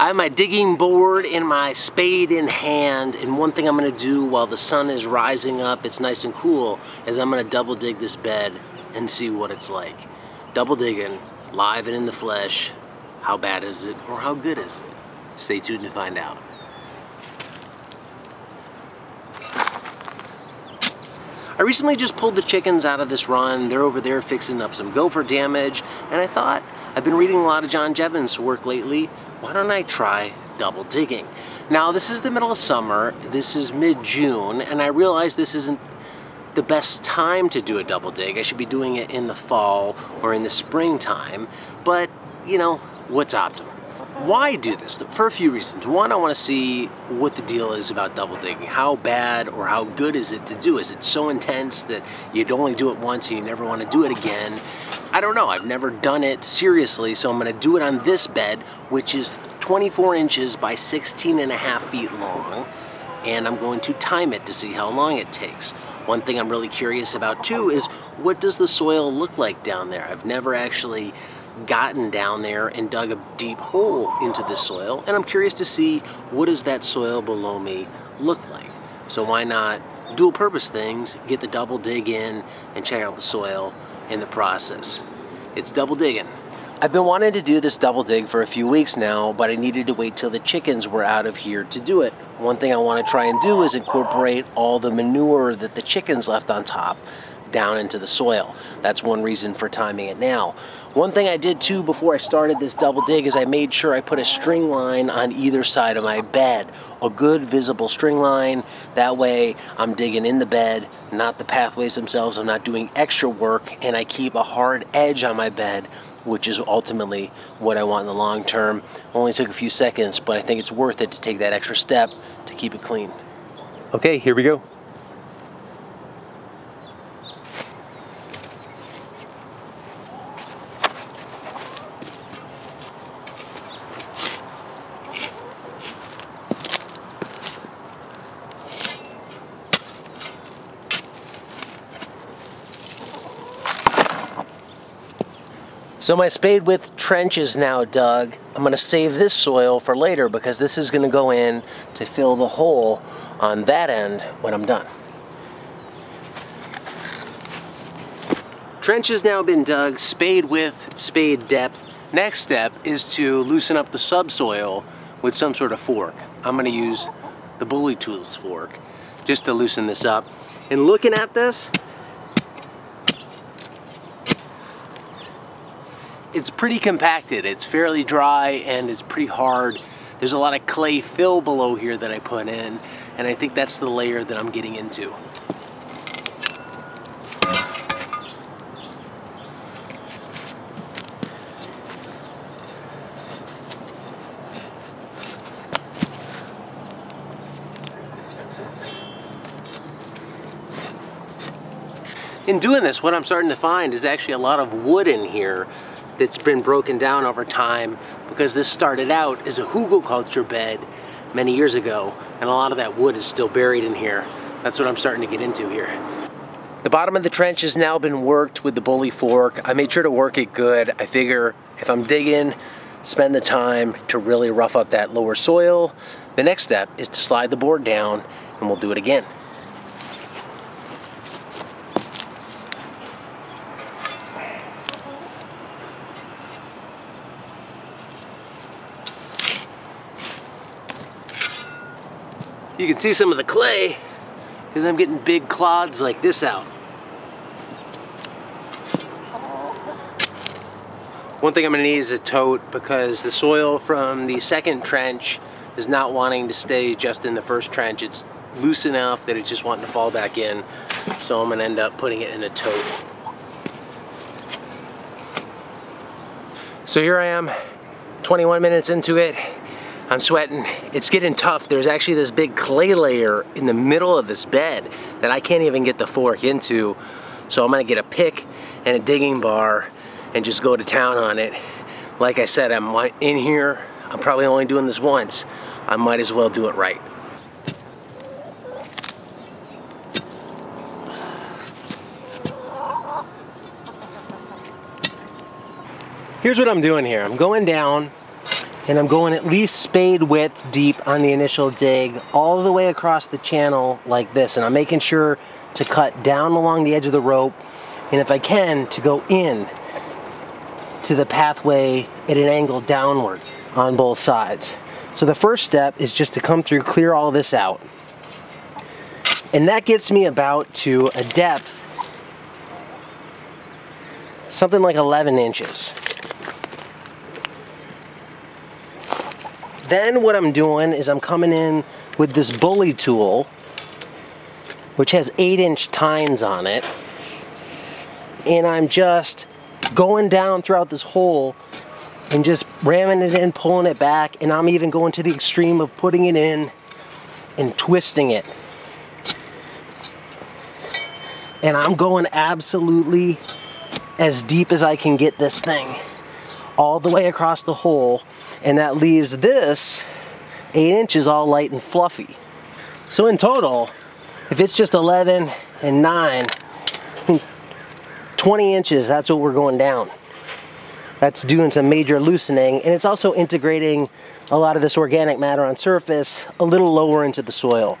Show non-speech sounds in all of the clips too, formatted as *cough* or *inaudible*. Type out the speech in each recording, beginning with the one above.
I have my digging board and my spade in hand and one thing I'm gonna do while the sun is rising up, it's nice and cool, is I'm gonna double dig this bed and see what it's like. Double digging, live and in the flesh, how bad is it or how good is it? Stay tuned to find out. I recently just pulled the chickens out of this run. They're over there fixing up some gopher damage and I thought, I've been reading a lot of John Jeavons' work lately why don't I try double digging? Now this is the middle of summer, this is mid-June, and I realize this isn't the best time to do a double dig. I should be doing it in the fall or in the springtime, but you know, what's optimal? Why do this? For a few reasons. One, I want to see what the deal is about double digging. How bad or how good is it to do? Is it so intense that you'd only do it once and you never want to do it again? I don't know, I've never done it seriously, so I'm gonna do it on this bed, which is 24 inches by 16 and a half feet long, and I'm going to time it to see how long it takes. One thing I'm really curious about too is what does the soil look like down there? I've never actually gotten down there and dug a deep hole into the soil, and I'm curious to see what does that soil below me look like. So why not dual purpose things, get the double dig in and check out the soil in the process. It's double digging. I've been wanting to do this double dig for a few weeks now, but I needed to wait till the chickens were out of here to do it. One thing I want to try and do is incorporate all the manure that the chickens left on top down into the soil. That's one reason for timing it now. One thing I did too before I started this double dig is I made sure I put a string line on either side of my bed. A good visible string line. That way I'm digging in the bed, not the pathways themselves. I'm not doing extra work and I keep a hard edge on my bed which is ultimately what I want in the long term. Only took a few seconds, but I think it's worth it to take that extra step to keep it clean. Okay, here we go. So my spade width trench is now dug. I'm gonna save this soil for later because this is gonna go in to fill the hole on that end when I'm done. Trench has now been dug, spade width, spade depth. Next step is to loosen up the subsoil with some sort of fork. I'm gonna use the Bully Tools fork just to loosen this up. And looking at this, it's pretty compacted. It's fairly dry and it's pretty hard. There's a lot of clay fill below here that I put in and I think that's the layer that I'm getting into. In doing this, what I'm starting to find is actually a lot of wood in here that's been broken down over time because this started out as a hugelkultur bed many years ago and a lot of that wood is still buried in here. That's what I'm starting to get into here. The bottom of the trench has now been worked with the bully fork. I made sure to work it good. I figure if I'm digging, spend the time to really rough up that lower soil. The next step is to slide the board down and we'll do it again. You can see some of the clay because I'm getting big clods like this out. One thing I'm gonna need is a tote because the soil from the second trench is not wanting to stay just in the first trench. It's loose enough that it's just wanting to fall back in. So I'm gonna end up putting it in a tote. So here I am, 21 minutes into it. I'm sweating. It's getting tough. There's actually this big clay layer in the middle of this bed that I can't even get the fork into. So I'm gonna get a pick and a digging bar and just go to town on it. Like I said, I'm in here. I'm probably only doing this once. I might as well do it right. Here's what I'm doing here. I'm going down and I'm going at least spade width deep on the initial dig all the way across the channel like this and I'm making sure to cut down along the edge of the rope and if I can to go in to the pathway at an angle downward on both sides. So the first step is just to come through, clear all this out. And that gets me about to a depth, something like 11 inches. Then what I'm doing is I'm coming in with this bully tool, which has eight inch tines on it. And I'm just going down throughout this hole and just ramming it in, pulling it back. And I'm even going to the extreme of putting it in and twisting it. And I'm going absolutely as deep as I can get this thing all the way across the hole and that leaves this eight inches all light and fluffy. So in total, if it's just 11 and nine, 20 inches, that's what we're going down. That's doing some major loosening and it's also integrating a lot of this organic matter on surface a little lower into the soil.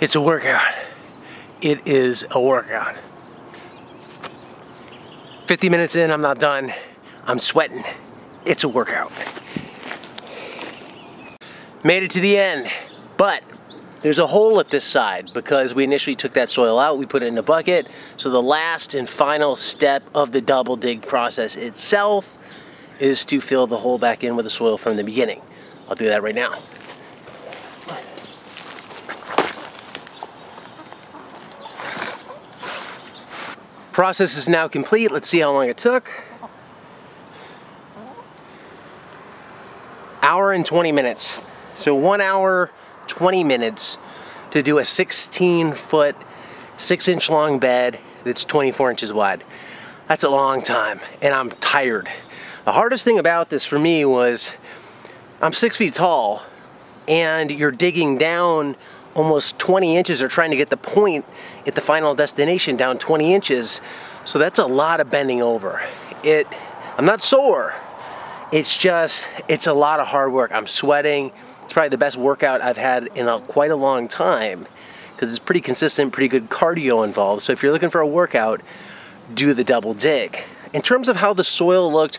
It's a workout. It is a workout. 50 minutes in, I'm not done. I'm sweating. It's a workout. Made it to the end, but there's a hole at this side because we initially took that soil out, we put it in a bucket. So the last and final step of the double dig process itself is to fill the hole back in with the soil from the beginning. I'll do that right now. Process is now complete. Let's see how long it took. Hour and 20 minutes. So one hour, 20 minutes to do a 16 foot, six inch long bed that's 24 inches wide. That's a long time and I'm tired. The hardest thing about this for me was I'm six feet tall and you're digging down almost 20 inches or trying to get the point at the final destination down 20 inches. So that's a lot of bending over. It, I'm not sore. It's just, it's a lot of hard work. I'm sweating. It's probably the best workout I've had in a, quite a long time because it's pretty consistent, pretty good cardio involved. So if you're looking for a workout, do the double dig. In terms of how the soil looked,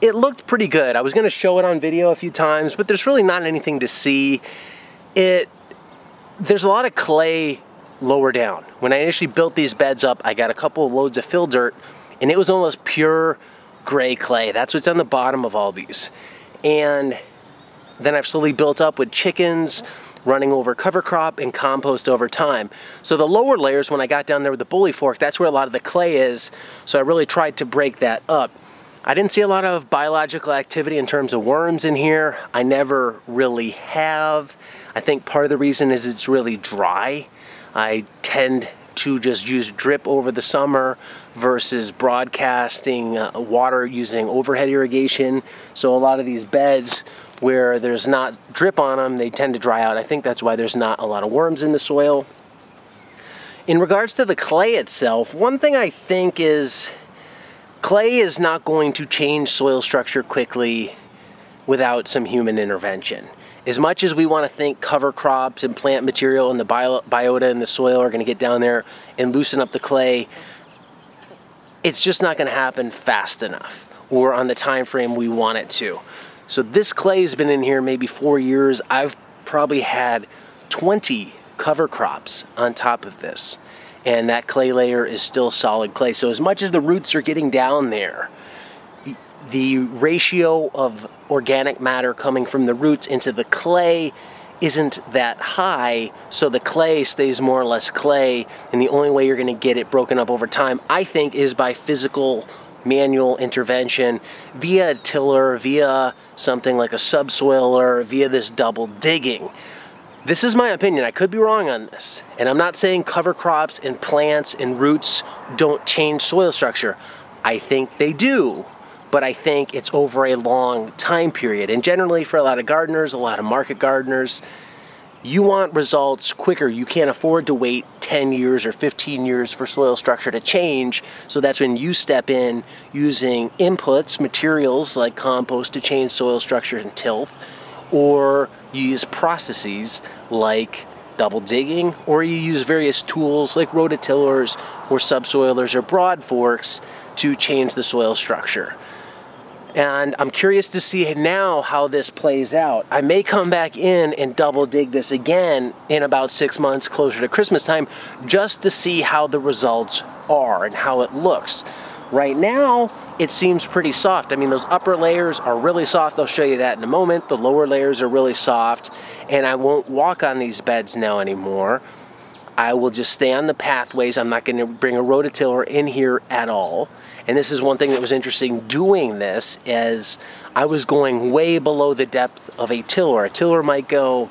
it looked pretty good. I was gonna show it on video a few times, but there's really not anything to see. It there's a lot of clay lower down. When I initially built these beds up, I got a couple of loads of fill dirt and it was almost pure gray clay. That's what's on the bottom of all these. And then I've slowly built up with chickens, running over cover crop and compost over time. So the lower layers, when I got down there with the bully fork, that's where a lot of the clay is. So I really tried to break that up. I didn't see a lot of biological activity in terms of worms in here. I never really have. I think part of the reason is it's really dry. I tend to just use drip over the summer versus broadcasting uh, water using overhead irrigation. So a lot of these beds where there's not drip on them, they tend to dry out. I think that's why there's not a lot of worms in the soil. In regards to the clay itself, one thing I think is Clay is not going to change soil structure quickly without some human intervention. As much as we want to think cover crops and plant material and the bio biota in the soil are going to get down there and loosen up the clay, it's just not going to happen fast enough or on the time frame we want it to. So this clay has been in here maybe four years. I've probably had 20 cover crops on top of this and that clay layer is still solid clay. So as much as the roots are getting down there, the ratio of organic matter coming from the roots into the clay isn't that high, so the clay stays more or less clay, and the only way you're gonna get it broken up over time, I think, is by physical manual intervention via a tiller, via something like a subsoiler, via this double digging. This is my opinion. I could be wrong on this. And I'm not saying cover crops and plants and roots don't change soil structure. I think they do. But I think it's over a long time period. And generally, for a lot of gardeners, a lot of market gardeners, you want results quicker. You can't afford to wait 10 years or 15 years for soil structure to change. So that's when you step in using inputs, materials like compost to change soil structure and tilth, or you use processes like double digging, or you use various tools like rototillers or subsoilers or broad forks to change the soil structure. And I'm curious to see now how this plays out. I may come back in and double dig this again in about six months closer to Christmas time just to see how the results are and how it looks. Right now, it seems pretty soft. I mean, those upper layers are really soft. I'll show you that in a moment. The lower layers are really soft, and I won't walk on these beds now anymore. I will just stay on the pathways. I'm not gonna bring a rototiller in here at all. And this is one thing that was interesting doing this is I was going way below the depth of a tiller. A tiller might go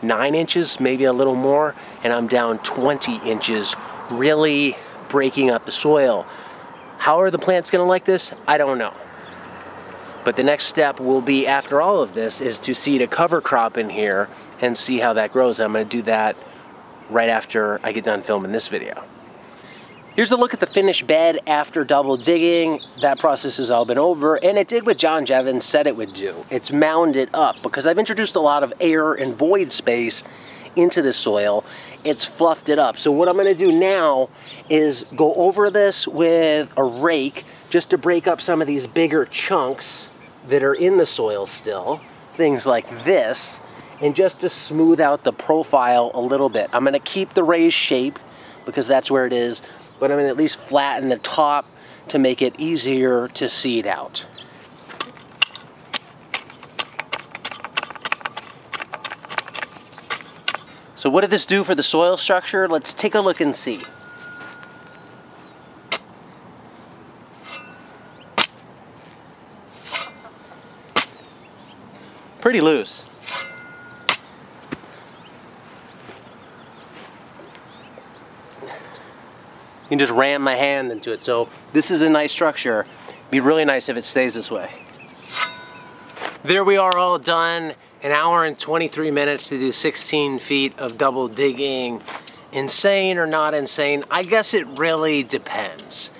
nine inches, maybe a little more, and I'm down 20 inches, really breaking up the soil. How are the plants gonna like this? I don't know. But the next step will be after all of this is to seed a cover crop in here and see how that grows. I'm gonna do that right after I get done filming this video. Here's a look at the finished bed after double digging. That process has all been over and it did what John Jeavons said it would do. It's mounded up because I've introduced a lot of air and void space into the soil it's fluffed it up. So what I'm gonna do now is go over this with a rake just to break up some of these bigger chunks that are in the soil still, things like this, and just to smooth out the profile a little bit. I'm gonna keep the raised shape because that's where it is, but I'm gonna at least flatten the top to make it easier to seed out. So what did this do for the soil structure? Let's take a look and see. Pretty loose. Can just ram my hand into it. So this is a nice structure. Be really nice if it stays this way. There we are all done an hour and 23 minutes to do 16 feet of double digging. Insane or not insane? I guess it really depends.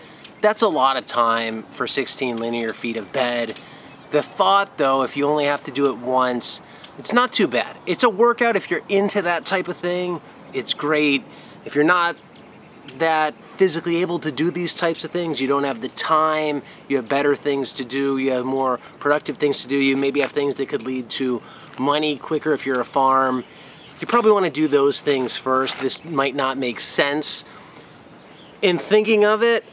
That's a lot of time for 16 linear feet of bed. The thought though, if you only have to do it once, it's not too bad. It's a workout if you're into that type of thing. It's great. If you're not, that physically able to do these types of things. You don't have the time, you have better things to do, you have more productive things to do, you maybe have things that could lead to money quicker if you're a farm. You probably want to do those things first. This might not make sense. In thinking of it,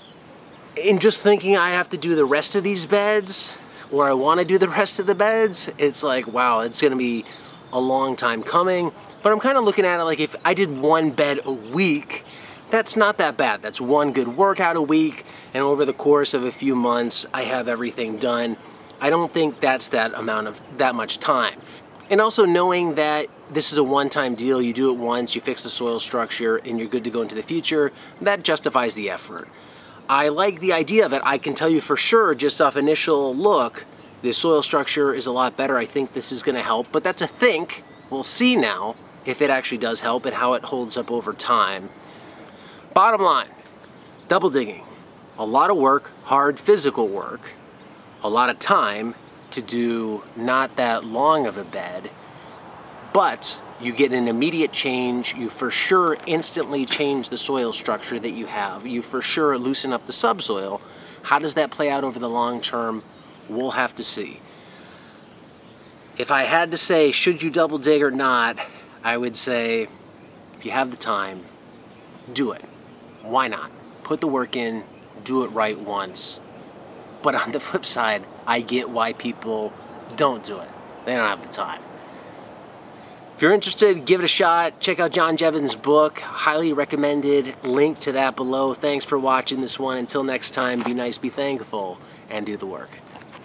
in just thinking I have to do the rest of these beds, or I want to do the *laughs* rest of the beds, it's like, wow, it's going to be a long time coming. But I'm kind of looking at it like if I did one bed a week, that's not that bad. That's one good workout a week, and over the course of a few months, I have everything done. I don't think that's that amount of that much time. And also knowing that this is a one-time deal, you do it once, you fix the soil structure, and you're good to go into the future, that justifies the effort. I like the idea of it. I can tell you for sure, just off initial look, the soil structure is a lot better. I think this is gonna help, but that's a think. We'll see now if it actually does help and how it holds up over time. Bottom line, double digging. A lot of work, hard physical work, a lot of time to do not that long of a bed, but you get an immediate change. You for sure instantly change the soil structure that you have. You for sure loosen up the subsoil. How does that play out over the long term? We'll have to see. If I had to say, should you double dig or not, I would say, if you have the time, do it why not? Put the work in, do it right once. But on the flip side, I get why people don't do it. They don't have the time. If you're interested, give it a shot. Check out John Jeavons' book. Highly recommended. Link to that below. Thanks for watching this one. Until next time, be nice, be thankful, and do the work.